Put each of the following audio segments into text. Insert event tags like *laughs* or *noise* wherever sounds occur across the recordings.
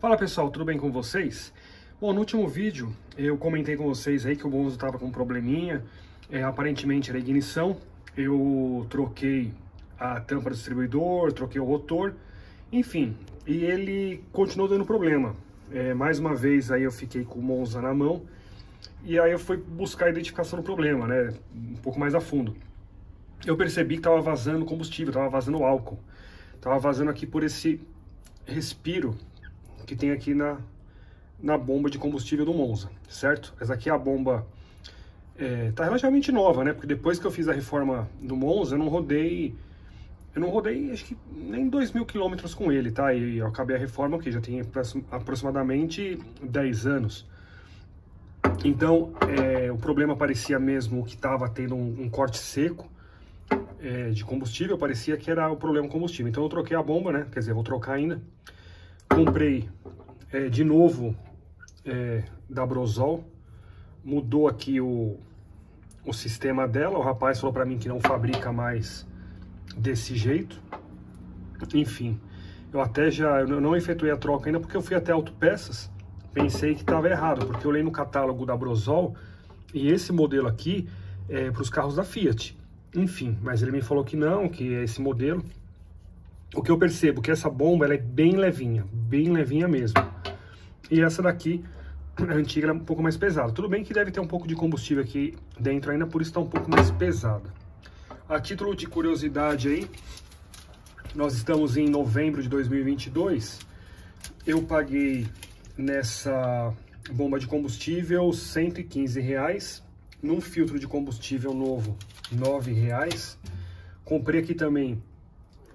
Fala pessoal, tudo bem com vocês? Bom, no último vídeo eu comentei com vocês aí que o Bonzo estava com um probleminha, é, aparentemente era ignição, eu troquei a tampa do distribuidor, troquei o rotor, enfim, e ele continuou dando problema. É, mais uma vez aí eu fiquei com o Monza na mão e aí eu fui buscar a identificação do problema, né, um pouco mais a fundo. Eu percebi que estava vazando combustível, estava vazando álcool, estava vazando aqui por esse respiro que tem aqui na, na bomba de combustível do Monza, certo? Essa aqui é a bomba, é, tá relativamente nova, né? Porque depois que eu fiz a reforma do Monza, eu não rodei, eu não rodei acho que nem 2 mil quilômetros com ele, tá? E eu acabei a reforma, que já tem aproximadamente 10 anos. Então, é, o problema parecia mesmo que estava tendo um, um, corte seco é, de combustível, parecia que era o problema combustível. Então eu troquei a bomba, né? Quer dizer, vou trocar ainda. Comprei é, de novo é, da Brosol, mudou aqui o, o sistema dela, o rapaz falou para mim que não fabrica mais desse jeito, enfim, eu até já, eu não efetuei a troca ainda porque eu fui até Autopeças, pensei que estava errado, porque eu olhei no catálogo da Brosol e esse modelo aqui é para os carros da Fiat, enfim, mas ele me falou que não, que é esse modelo, o que eu percebo que essa bomba ela é bem levinha, bem levinha mesmo. E essa daqui, a antiga, é um pouco mais pesada. Tudo bem que deve ter um pouco de combustível aqui dentro ainda, por isso está um pouco mais pesada. A título de curiosidade aí, nós estamos em novembro de 2022. Eu paguei nessa bomba de combustível 115 reais. Num filtro de combustível novo, 9 reais. Comprei aqui também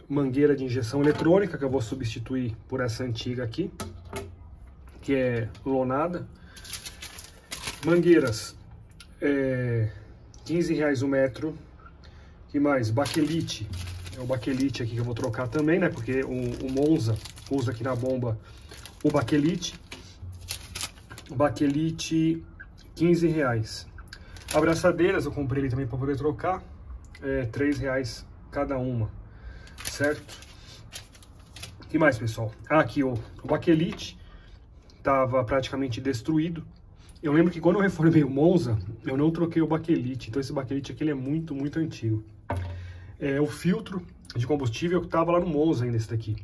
mangueira de injeção eletrônica, que eu vou substituir por essa antiga aqui que é lonada. Mangueiras, é, 15 reais o metro. que mais? Baquelite, é o baquelite aqui que eu vou trocar também, né? Porque o, o Monza usa aqui na bomba o baquelite. Baquelite, 15 reais. Abraçadeiras eu comprei ele também para poder trocar, é 3 reais cada uma, certo? O que mais, pessoal? Ah, aqui o, o baquelite, estava praticamente destruído. Eu lembro que quando eu reformei o Monza, eu não troquei o baquelite, então esse baquelite aqui é muito, muito antigo. É, o filtro de combustível que estava lá no Monza ainda, esse daqui.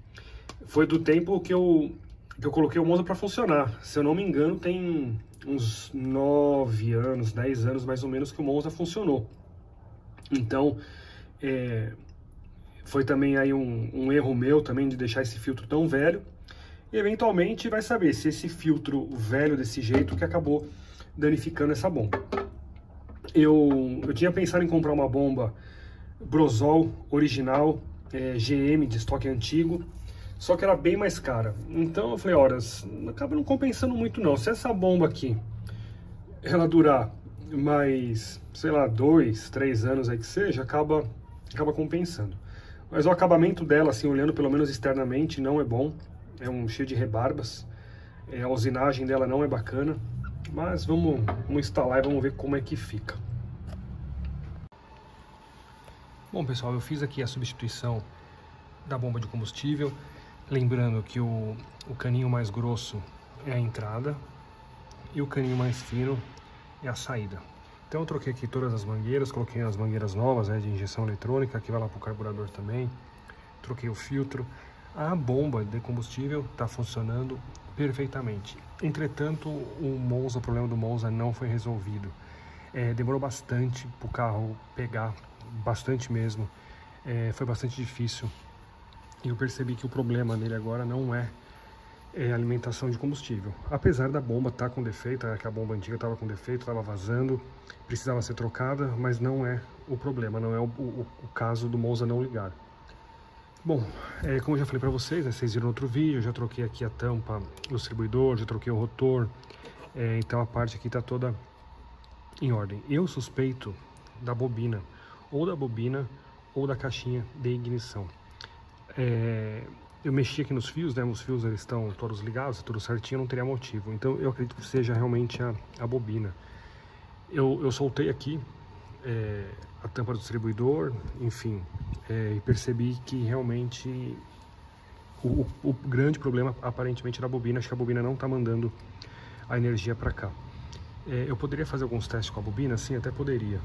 Foi do tempo que eu, que eu coloquei o Monza para funcionar. Se eu não me engano, tem uns 9 anos, 10 anos mais ou menos que o Monza funcionou. Então, é, foi também aí um, um erro meu também de deixar esse filtro tão velho e eventualmente vai saber se esse filtro velho desse jeito que acabou danificando essa bomba. Eu, eu tinha pensado em comprar uma bomba Brosol original, é, GM de estoque antigo, só que era bem mais cara. Então eu falei, horas, acaba não compensando muito não. Se essa bomba aqui, ela durar mais, sei lá, dois, três anos aí que seja, acaba, acaba compensando. Mas o acabamento dela, assim, olhando pelo menos externamente, não é bom é um cheio de rebarbas. É, a usinagem dela não é bacana, mas vamos, vamos instalar e vamos ver como é que fica. Bom pessoal, eu fiz aqui a substituição da bomba de combustível, lembrando que o, o caninho mais grosso é a entrada e o caninho mais fino é a saída. Então eu troquei aqui todas as mangueiras, coloquei as mangueiras novas né, de injeção eletrônica, que vai lá para o carburador também, troquei o filtro, a bomba de combustível está funcionando perfeitamente. Entretanto, o Monza, o problema do Monza não foi resolvido. É, demorou bastante para o carro pegar, bastante mesmo. É, foi bastante difícil. E eu percebi que o problema nele agora não é, é alimentação de combustível. Apesar da bomba estar tá com defeito, é que a bomba antiga estava com defeito, estava vazando, precisava ser trocada, mas não é o problema, não é o, o, o caso do Monza não ligar. Bom, é, como eu já falei para vocês, né, vocês viram no outro vídeo, já troquei aqui a tampa do distribuidor, já troquei o rotor, é, então a parte aqui está toda em ordem. Eu suspeito da bobina, ou da bobina ou da caixinha de ignição. É, eu mexi aqui nos fios, né, os fios eles estão todos ligados, tudo certinho, não teria motivo. Então eu acredito que seja realmente a, a bobina. Eu, eu soltei aqui é, a tampa do distribuidor, enfim, é, e percebi que realmente O, o, grande problema aparentemente era a bobina, acho que a bobina não está mandando a energia para cá. É, eu poderia fazer alguns testes com a bobina? Sim, até poderia.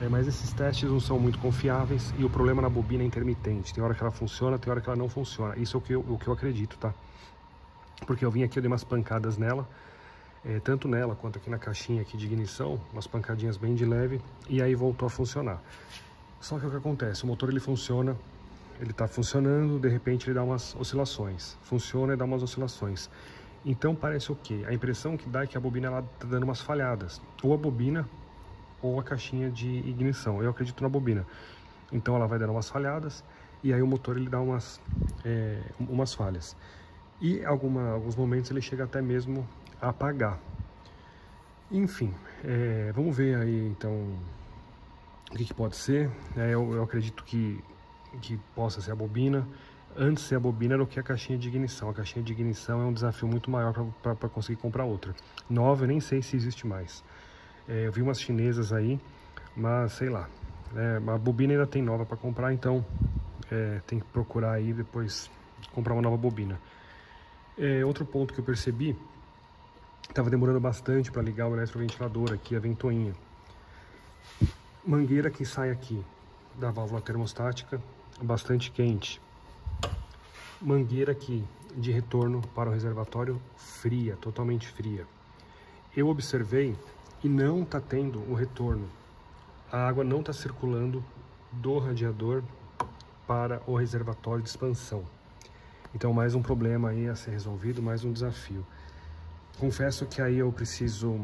É, mas esses testes não são muito confiáveis e o problema na bobina é intermitente. Tem hora que ela funciona, tem hora que ela não funciona. Isso é o que eu, o que eu acredito, tá? Porque eu vim aqui, eu dei umas pancadas nela, é, tanto nela quanto aqui na caixinha aqui de ignição, umas pancadinhas bem de leve, e aí voltou a funcionar. Só que o que acontece? O motor ele funciona, ele está funcionando, de repente ele dá umas oscilações. Funciona e dá umas oscilações. Então parece o quê? A impressão que dá é que a bobina está dando umas falhadas. Ou a bobina ou a caixinha de ignição. Eu acredito na bobina. Então ela vai dando umas falhadas e aí o motor ele dá umas, é, umas falhas. E alguma, alguns momentos ele chega até mesmo a apagar. Enfim, é, vamos ver aí então o que, que pode ser. É, eu, eu acredito que, que possa ser a bobina antes ser a bobina do que a caixinha de ignição. A caixinha de ignição é um desafio muito maior para conseguir comprar outra. Nova, eu nem sei se existe mais. É, eu vi umas chinesas aí, mas sei lá. É, a bobina ainda tem nova para comprar, então é, tem que procurar aí depois comprar uma nova bobina. É, outro ponto que eu percebi, estava demorando bastante para ligar o eletroventilador aqui, a ventoinha. Mangueira que sai aqui da válvula termostática, bastante quente mangueira aqui de retorno para o reservatório fria, totalmente fria. Eu observei e não está tendo o retorno. A água não está circulando do radiador para o reservatório de expansão. Então mais um problema aí a ser resolvido, mais um desafio. Confesso que aí eu preciso,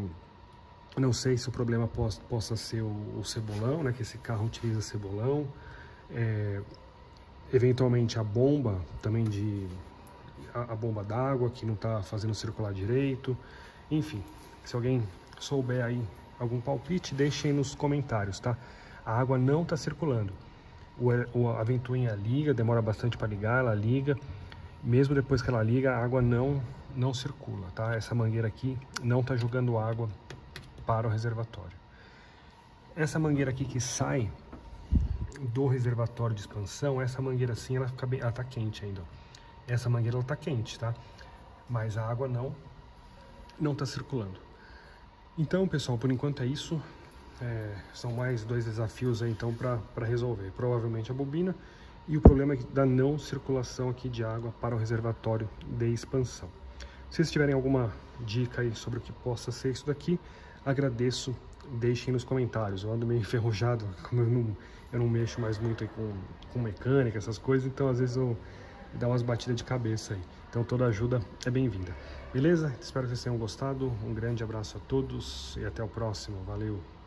não sei se o problema possa ser o, o cebolão, né, que esse carro utiliza cebolão, é, eventualmente a bomba também de a, a bomba d'água que não está fazendo circular direito, enfim, se alguém souber aí algum palpite, deixem nos comentários, tá? A água não está circulando. O, a ventoinha liga, demora bastante para ligar, ela liga. Mesmo depois que ela liga, a água não não circula, tá? Essa mangueira aqui não está jogando água para o reservatório. Essa mangueira aqui que sai do reservatório de expansão, essa mangueira assim, ela fica bem, ela tá quente ainda. Essa mangueira ela tá quente, tá? Mas a água não não tá circulando. Então, pessoal, por enquanto é isso. É, são mais dois desafios aí então para resolver. Provavelmente a bobina e o problema da não circulação aqui de água para o reservatório de expansão. Se vocês tiverem alguma dica aí sobre o que possa ser isso daqui, agradeço deixem nos comentários. Eu ando meio *laughs* enferrujado, como eu não, eu não mexo mais muito com, com mecânica, essas coisas, então às vezes eu dá umas batidas de cabeça aí. Então toda ajuda é bem-vinda. Beleza? Espero que vocês tenham gostado. Um grande abraço a todos e até o próximo. Valeu!